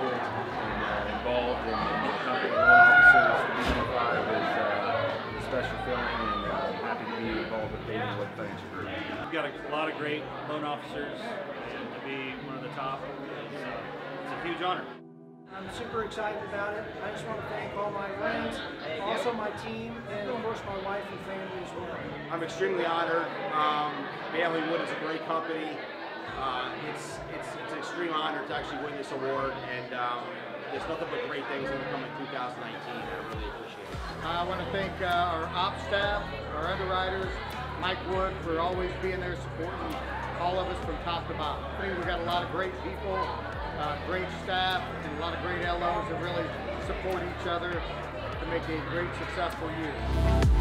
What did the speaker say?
great and, uh, involved in, in the company. Loan officers be unified was uh, a special feeling, and uh, happy to be involved with Bailey Wood Financial Group. We've got a lot of great loan officers, and to be one of the top, it's, uh, it's a huge honor. I'm super excited about it. I just want to thank all my friends, also my team, and of course my wife and family as well. I'm extremely honored. Um, Bailey Wood is a great company. Uh, it's, it's, it's an extreme honor to actually win this award, and um, there's nothing but great things to come in 2019. I really appreciate it. I want to thank uh, our ops staff, our underwriters, Mike Wood for always being there supporting all of us from top to bottom. I think we've got a lot of great people, uh, great staff, and a lot of great LOs that really support each other to make a great successful year.